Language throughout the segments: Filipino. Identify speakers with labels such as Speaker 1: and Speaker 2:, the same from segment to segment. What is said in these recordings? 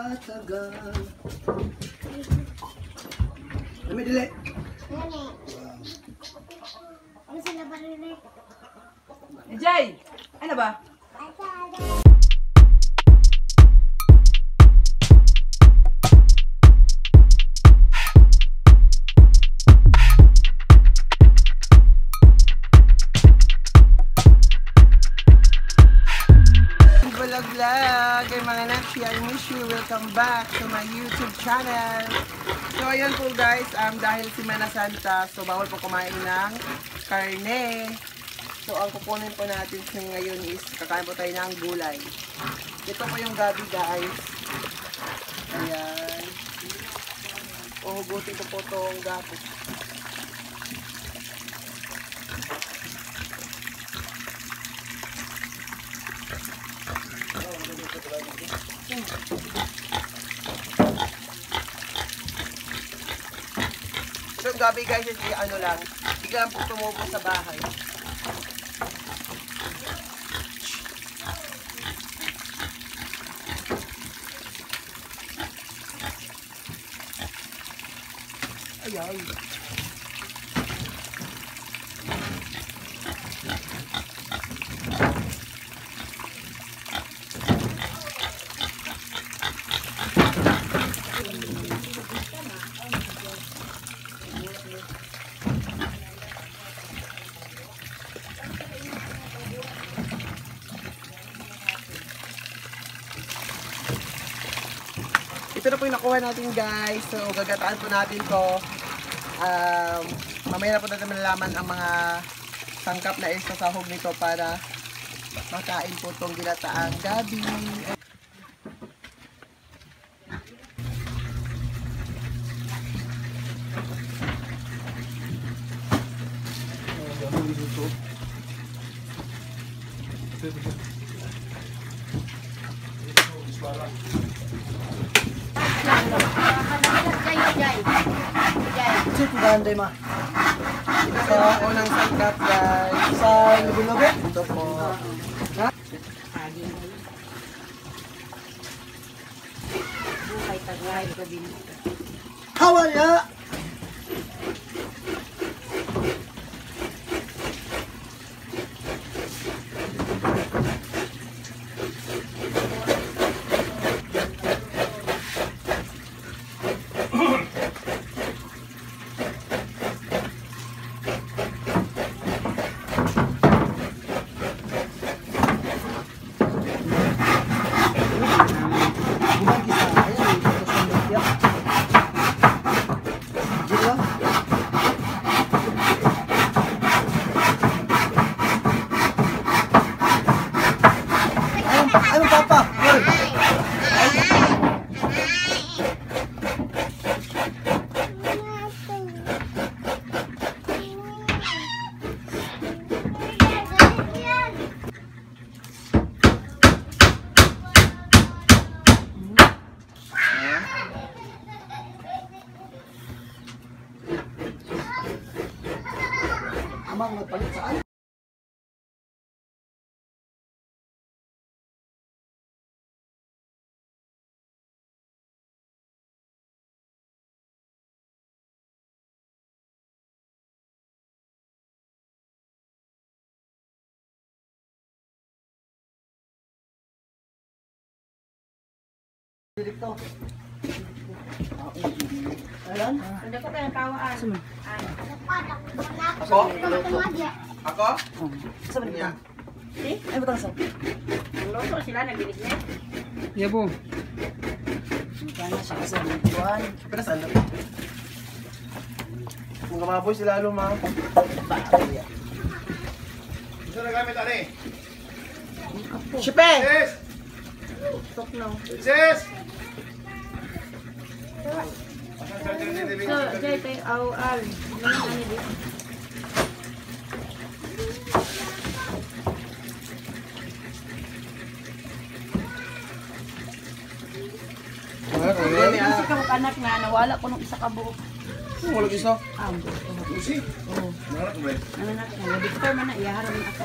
Speaker 1: tatagal. Dami dili.
Speaker 2: Ano sila ba rin eh?
Speaker 3: Jay! Ano ba?
Speaker 1: Nashi, I miss you. Welcome back to my YouTube channel. So ayan po guys, um, dahil Semana Santa, so bawal po kumain ng karne. So ang kukunin po natin sa ngayon is kakain po tayo ng gulay. Ito po yung gabi guys. Ayan. Uhugutin ko po itong gabi. Gabi guys, is ano lang, biglang po tumubo sa bahay. Ayan. Ito po yung nakuha natin guys. So gagataan po natin to. Um, mamaya na po natin malalaman ang mga sangkap na isa sa sahog nito para makain po itong ginataang gabi.
Speaker 2: Jay, Jay. Jay.
Speaker 1: Sit ganday ma. Ito yung unang sangkap guys. Sa lubi-lubi? Ito po. Ha?
Speaker 3: Buhay tagay ko din.
Speaker 1: Hawaya! Bukan kisah, ayan, ito sa lumpia. Jila. Ayun, ayun, papa. Ayun. Amang nagpalit saan? Dito. Ayan.
Speaker 3: Hindi ko tayo tawaan.
Speaker 1: Ako? Ako?
Speaker 3: Sabi
Speaker 1: Niya.
Speaker 3: Ay, butang sa. Ang loso sila nagbinignet.
Speaker 4: Yabo.
Speaker 3: Kaya siya kasi ang tuwan.
Speaker 1: Pero saan lang? Kung kamaboy sila luma.
Speaker 5: Ito na gamit, Ari.
Speaker 1: Sipe!
Speaker 5: Sis!
Speaker 3: Tok no.
Speaker 5: Sis! Dyan
Speaker 3: So, jay tayo aw-al. Ano ano di?
Speaker 1: Yan niya.
Speaker 3: Kasi ka anak na nawala ko nung isa ka buok.
Speaker 1: Wala isa.
Speaker 3: Ambo.
Speaker 5: Lucy? Oo. Nanak mo ba?
Speaker 3: Ano na? Victor man na iyaharap ng ako.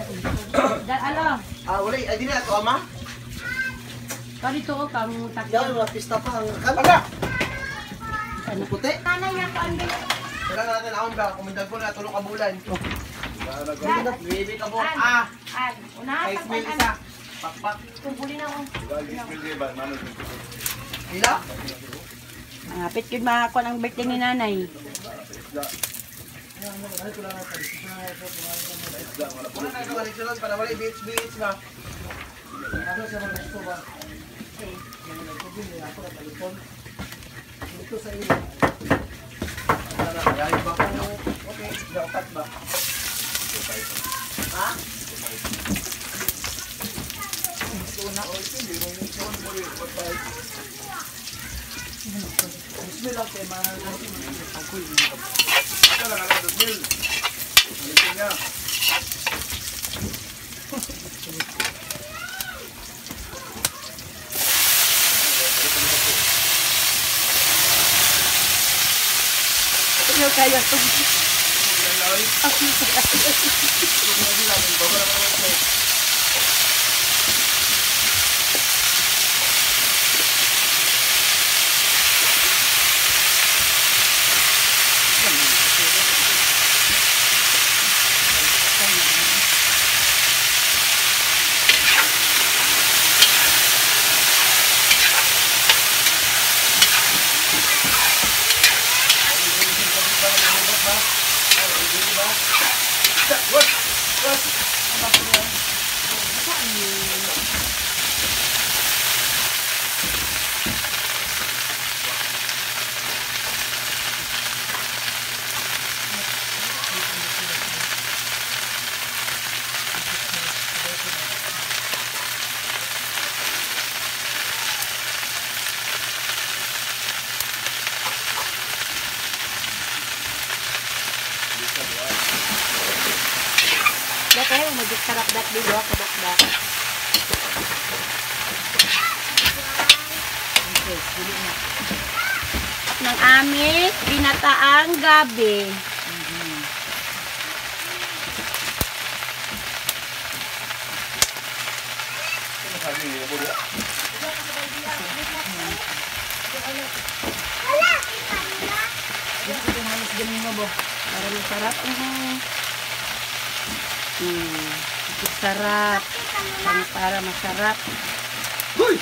Speaker 3: Dal alo.
Speaker 1: Ah, wala. Ay, di na ito, ama?
Speaker 3: Parito ko kang
Speaker 1: Yan, mga pista pa ang kalaga. Ano puti?
Speaker 2: Nanay niya ko ang
Speaker 1: Kailangan natin akong ba, kumindag ko na, tulong ka bulan.
Speaker 2: Yan.
Speaker 1: Baby ka po. Ah,
Speaker 2: An. Una,
Speaker 1: smell
Speaker 2: an.
Speaker 1: isa. Pakpak.
Speaker 2: Tubulin ako.
Speaker 1: Ila?
Speaker 3: Ngapit yun makakuha ng birthday ni nanay.
Speaker 1: Para wala i-beach-beach ba? Ano sa mga gusto ba? Ito sa iyo. Ano, kaya ba ko? Okay, dapat ba? Ha? Bismillah kay mahal natin.
Speaker 3: Ano kaya ito? acá ya estoy. Así dito ako bakbak. Okay, dili na. Ng aming binataang gabi. Ganun mo bo. Para masarap. Mhm. Hmm, sarap. Pang para masarap.
Speaker 1: Hoy!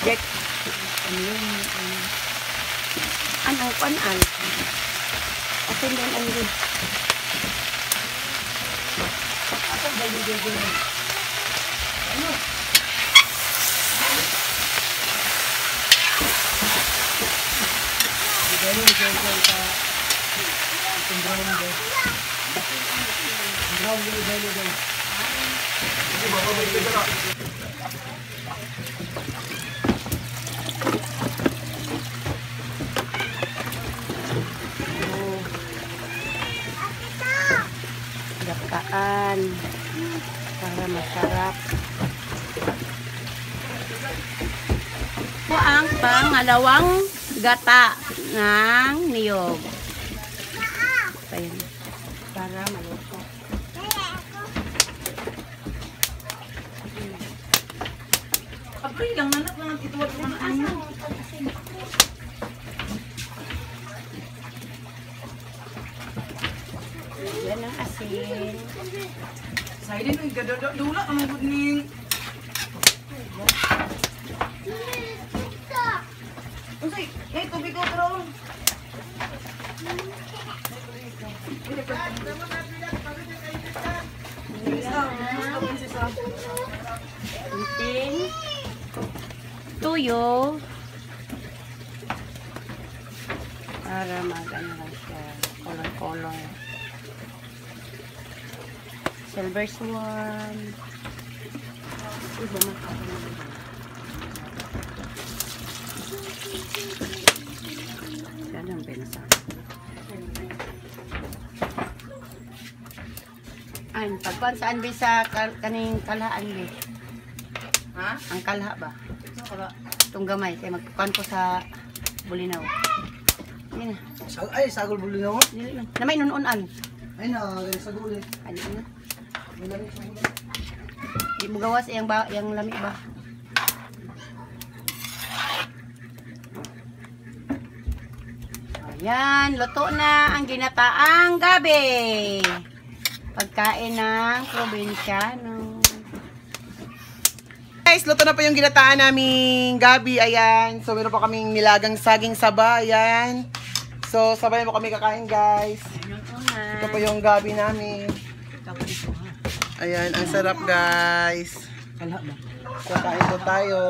Speaker 3: Jack. Ano, kanan. Atin din ang din. Ako, dali, dali, Ano? Dali, dali, dali, dali. Tunggu, dali. Anong panan? Asin din ang din. Oh. Gataan. Para masarap. Ito ang pangalawang gata ng niyog. Ayan. Para maluto.
Speaker 4: April lang anak lang ituwad ko na ano.
Speaker 3: Yan ang asin.
Speaker 4: Sa ilin ay gadada dula ang gud ning Unsay, ay tubig ko pero.
Speaker 3: Kunting tuyo. Para magano lang siya. Color-color. Silver swan. Iba man. Yan ang pinasa. An, pagkuhan saan ba sa kal kaning kalhaan ba?
Speaker 4: Ha?
Speaker 3: Ang kalha ba? Itong gamay, kaya magkuhan ko sa bulinaw. Yan na.
Speaker 1: Ay, sagol bulinaw?
Speaker 3: Dili lang. Namay nununan.
Speaker 1: Ay na, sagol eh.
Speaker 3: Ano na? Di mo gawas eh, yang ba, eh, yang lami ba? Ayan, luto na ang ginataang gabi. Pagkain ng probinsyano.
Speaker 1: Guys, luto na po yung ginataan naming gabi. Ayan. So, meron po kaming nilagang saging saba. Ayan. So, sabay mo kami kakain, guys. Ito po yung gabi namin. Ayan, ang sarap, guys. Kakain po tayo.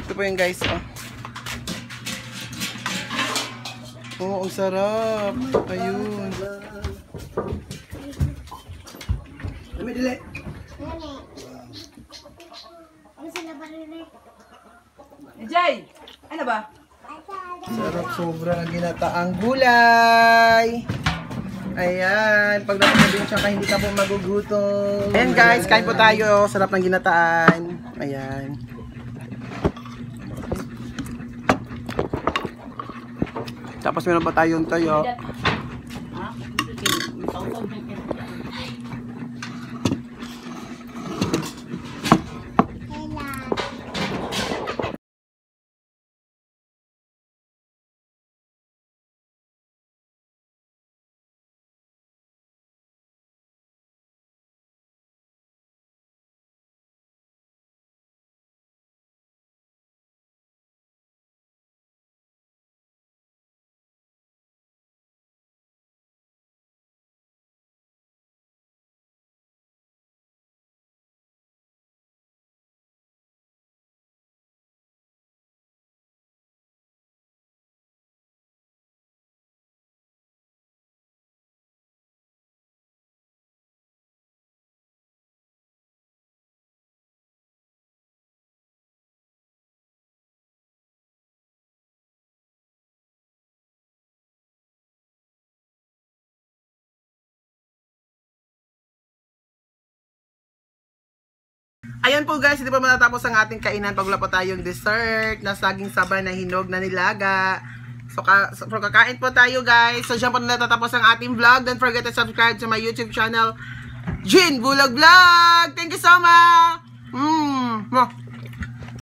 Speaker 1: Ito po yung guys, oh. Oo, ang sarap. Ayun. Dami, dili.
Speaker 4: Jay, ano ba?
Speaker 1: Sarap sobra ng ginataang gulay. Ayan, pag napaprobinsya ka, hindi ka po magugutom. Ayan guys, kain po tayo. Sarap ng ginataan. Ayan. Tapos meron pa tayong toyo. Ayan po guys, hindi pa matatapos ang ating kainan pag wala pa tayong dessert na saging sabay na hinog na nilaga. So, ka, so for kakain po tayo guys. So, dyan po na natatapos ang ating vlog. Don't forget to subscribe to my YouTube channel, Jin Bulag Vlog! Thank you so much! Mmm!